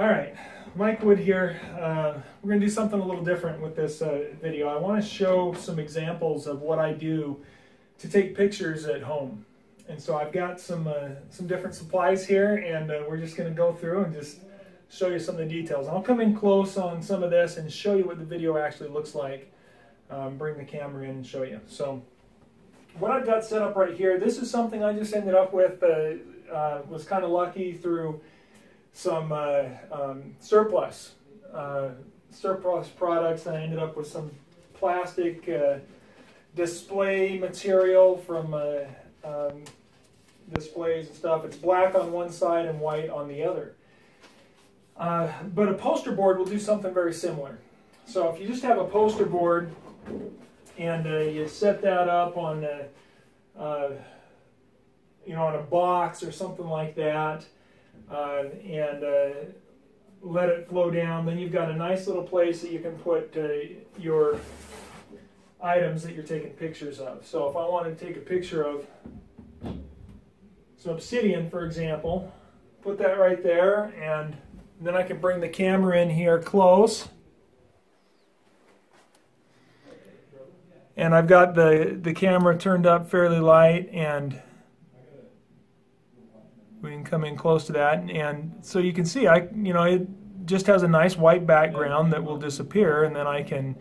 All right, Mike Wood here. Uh, we're going to do something a little different with this uh, video. I want to show some examples of what I do to take pictures at home. And so I've got some uh, some different supplies here, and uh, we're just going to go through and just show you some of the details. I'll come in close on some of this and show you what the video actually looks like. Um, bring the camera in and show you. So what I've got set up right here, this is something I just ended up with, uh, uh, was kind of lucky through some uh, um, surplus uh, surplus products. And I ended up with some plastic uh, display material from uh, um, displays and stuff. It's black on one side and white on the other. Uh, but a poster board will do something very similar. So if you just have a poster board and uh, you set that up on, you know, on a box or something like that, uh, and uh, let it flow down. Then you've got a nice little place that you can put uh, your items that you're taking pictures of. So if I wanted to take a picture of some obsidian, for example, put that right there, and then I can bring the camera in here close. And I've got the, the camera turned up fairly light and we can come in close to that, and so you can see, I you know, it just has a nice white background that will disappear, and then I can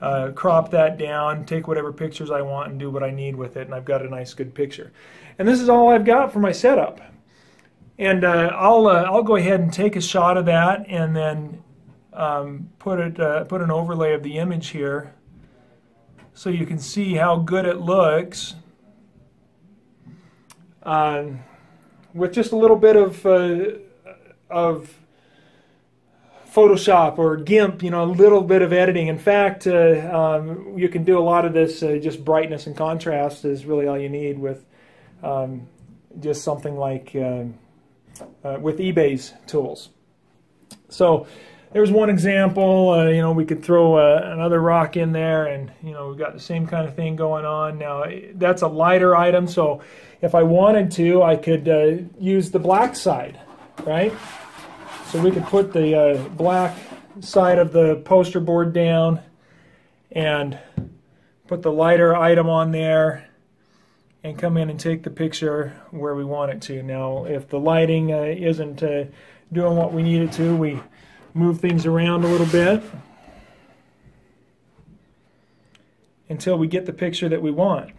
uh, crop that down, take whatever pictures I want, and do what I need with it, and I've got a nice, good picture. And this is all I've got for my setup. And uh, I'll uh, I'll go ahead and take a shot of that, and then um, put it uh, put an overlay of the image here, so you can see how good it looks. Um, with just a little bit of uh, of Photoshop or GIMP, you know, a little bit of editing. In fact, uh, um, you can do a lot of this. Uh, just brightness and contrast is really all you need with um, just something like uh, uh with eBay's tools. So there's one example. Uh, you know, we could throw uh, another rock in there, and you know, we've got the same kind of thing going on. Now that's a lighter item, so if I wanted to, I could uh, use the black side, right? So we could put the uh, black side of the poster board down and put the lighter item on there and come in and take the picture where we want it to. Now, if the lighting uh, isn't uh, doing what we need it to, we move things around a little bit until we get the picture that we want.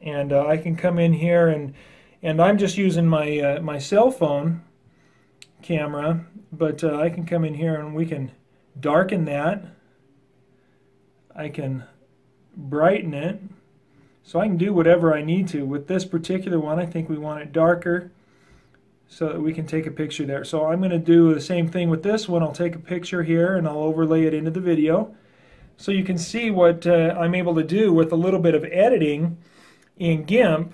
And uh, I can come in here and and I'm just using my uh, my cell phone camera but uh, I can come in here and we can darken that. I can brighten it. So I can do whatever I need to. With this particular one I think we want it darker so that we can take a picture there. So I'm going to do the same thing with this one. I'll take a picture here and I'll overlay it into the video. So you can see what uh, I'm able to do with a little bit of editing in GIMP,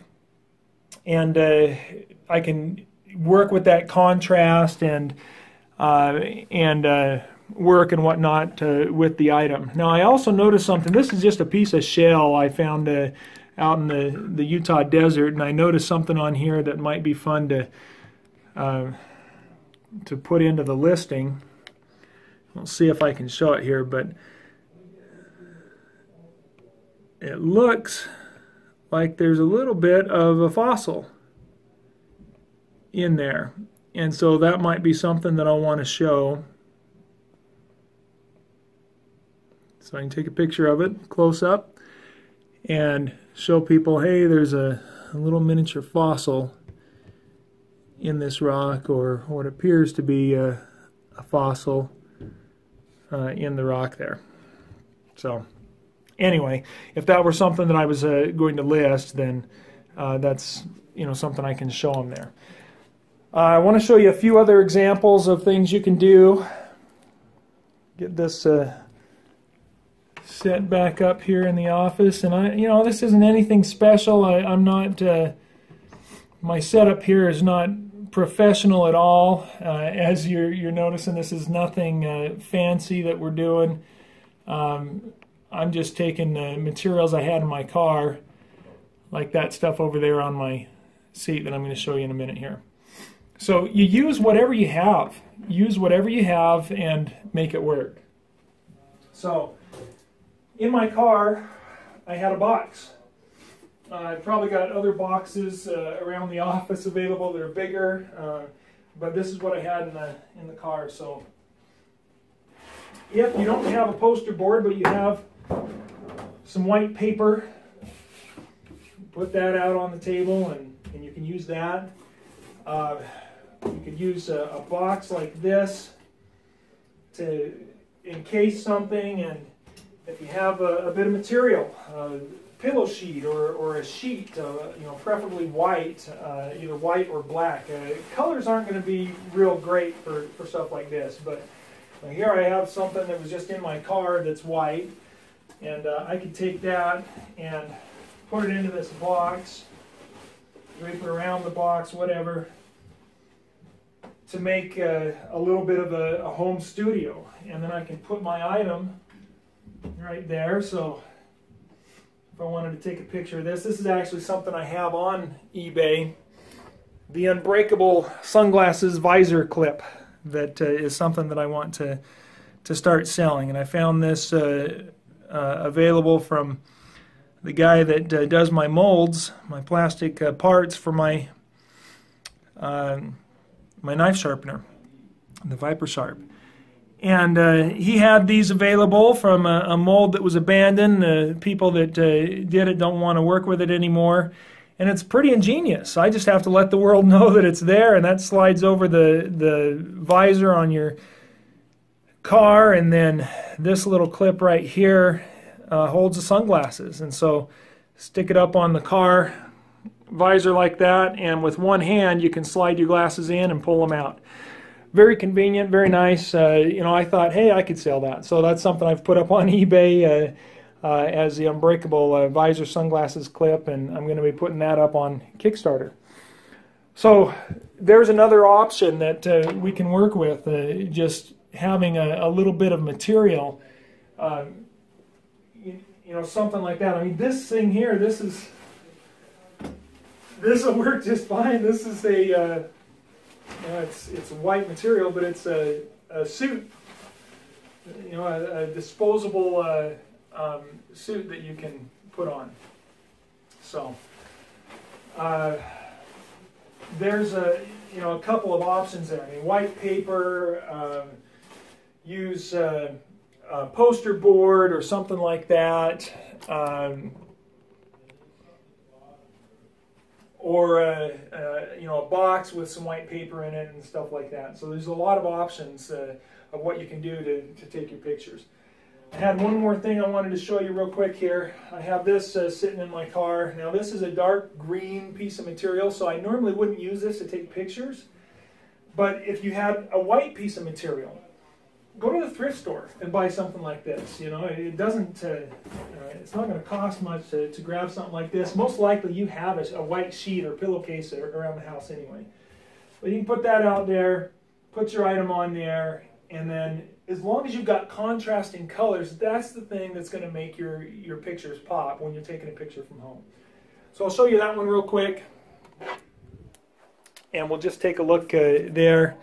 and uh, I can work with that contrast and uh, and uh, work and whatnot uh, with the item. Now I also noticed something. This is just a piece of shell I found uh, out in the the Utah desert, and I noticed something on here that might be fun to uh, to put into the listing. We'll see if I can show it here, but it looks like there's a little bit of a fossil in there. And so that might be something that I'll want to show. So I can take a picture of it close up and show people, hey, there's a, a little miniature fossil in this rock or what appears to be a, a fossil uh, in the rock there. So anyway, if that were something that I was uh, going to list, then uh, that's you know something I can show them there. Uh, I want to show you a few other examples of things you can do. Get this uh, set back up here in the office, and I, you know, this isn't anything special. I, am not. Uh, my setup here is not professional at all. Uh, as you're you're noticing, this is nothing fancy that we're doing. Um, I'm just taking the materials I had in my car, like that stuff over there on my seat that I'm going to show you in a minute here. So you use whatever you have. Use whatever you have and make it work. So in my car, I had a box. I've probably got other boxes uh, around the office available that are bigger, uh, but this is what I had in the in the car. So if you don't have a poster board, but you have some white paper, put that out on the table, and, and you can use that. Uh, you could use a, a box like this to encase something, and if you have a, a bit of material, uh, pillow sheet or, or a sheet, uh, you know, preferably white, uh, either white or black. Uh, colors aren't going to be real great for, for stuff like this, but here I have something that was just in my car that's white, and uh, I could take that and put it into this box, drape it around the box, whatever, to make a, a little bit of a, a, home studio. And then I can put my item right there. So I wanted to take a picture of this, this is actually something I have on eBay. The Unbreakable Sunglasses Visor Clip that uh, is something that I want to, to start selling. And I found this uh, uh, available from the guy that uh, does my molds, my plastic uh, parts for my um, my knife sharpener, the Viper Sharp. And uh, he had these available from a, a mold that was abandoned. The people that uh, did it don't want to work with it anymore. And it's pretty ingenious. I just have to let the world know that it's there, and that slides over the, the visor on your car. And then this little clip right here uh, holds the sunglasses. And so stick it up on the car visor like that, and with one hand you can slide your glasses in and pull them out. Very convenient, very nice. Uh, you know, I thought, hey, I could sell that. So that's something I've put up on eBay uh, uh, as the unbreakable uh, visor sunglasses clip, and I'm going to be putting that up on Kickstarter. So there's another option that uh, we can work with, uh, just having a, a, little bit of material. You, you know, something like that. I mean, this thing here, this is this will work just fine. This is a, know, it's it's white material, but it's a, a suit, you know, a, a disposable uh, um, suit that you can put on. So uh, there's a you know a couple of options there. I mean, white paper, um, use uh, a poster board or something like that. Um, or a, a, you know a box with some white paper in it and stuff like that. So there's a lot of options uh, of what you can do to, to take your pictures. I had one more thing I wanted to show you real quick here. I have this uh, sitting in my car. Now this is a dark green piece of material, so I normally wouldn't use this to take pictures. But if you had a white piece of material, go to the thrift store and buy something like this. You know, it doesn't, uh, uh, it's not going to cost much to, to grab something like this. Most likely you have a, a white sheet or pillowcase around the house anyway. But you can put that out there, put your item on there, and then as long as you've got contrasting colors, that's the thing that's going to make your, your pictures pop when you're taking a picture from home. So I'll show you that one real quick. And we'll just take a look uh, there.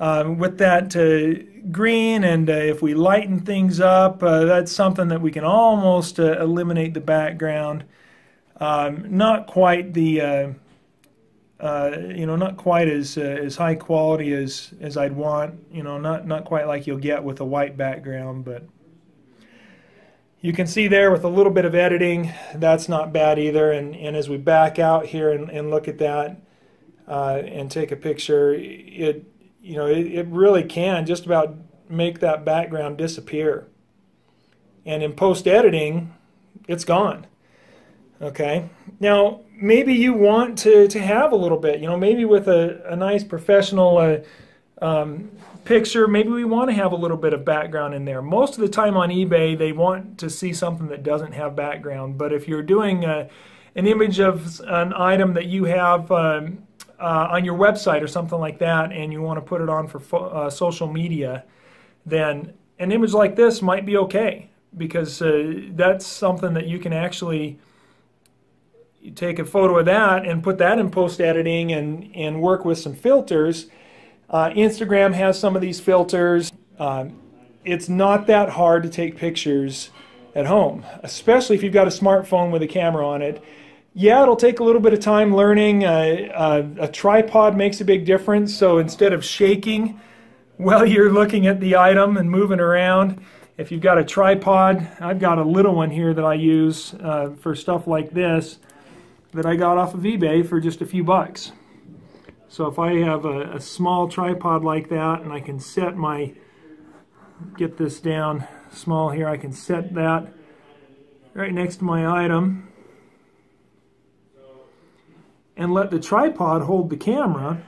Um, with that uh, green and uh, if we lighten things up, uh, that's something that we can almost uh, eliminate the background. Um, not quite the, uh, you know, not quite as as high quality as as I'd want. You know, not not quite like you'll get with a white background, but you can see there with a little bit of editing, that's not bad either. And and as we back out here and, and look at that and take a picture, it you know, it, it really can just about make that background disappear. And in post editing, it's gone. Okay. Now, maybe you want to, to have a little bit, you know, maybe with a, a nice professional uh, um, picture, maybe we want to have a little bit of background in there. Most of the time on eBay, they want to see something that doesn't have background. But if you're doing a, uh, an image of an item that you have um, uh, on your website or something like that and you want to put it on for uh, social media, then an image like this might be okay because uh, that's something that you can actually take a photo of that and put that in post editing and, and work with some filters. Uh, Instagram has some of these filters. Uh, it's not that hard to take pictures at home, especially if you've got a smartphone with a camera on it. Yeah, it'll take a little bit of time learning. Uh, a tripod makes a big difference, so instead of shaking while you're looking at the item and moving around, if you've got a tripod, I've got a little one here that I use uh, for stuff like this that I got off of eBay for just a few bucks. So if I have a, a small tripod like that and I can set my, get this down small here, I can set that right next to my item and let the tripod hold the camera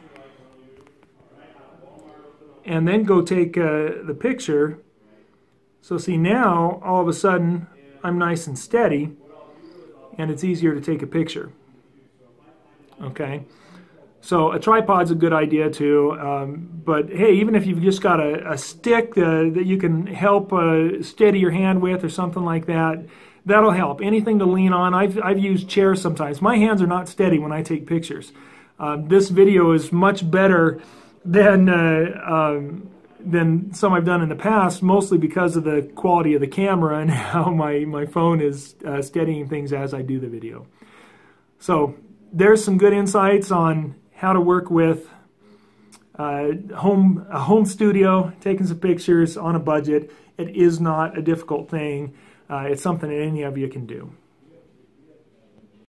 and then go take uh, the picture so see now, all of a sudden, I'm nice and steady, and it's easier to take a picture. Okay, so a tripod's a good idea too, um, but hey, even if you've just got a, a stick uh, that you can help uh, steady your hand with or something like that, that'll help. Anything to lean on. I've, I've used chairs sometimes. My hands are not steady when I take pictures. Uh, this video is much better than uh, um, than some I've done in the past, mostly because of the quality of the camera and how my, my phone is uh, steadying things as I do the video. So there's some good insights on how to work with uh, home a home studio, taking some pictures on a budget. It is not a difficult thing. Uh, it's something that any of you can do.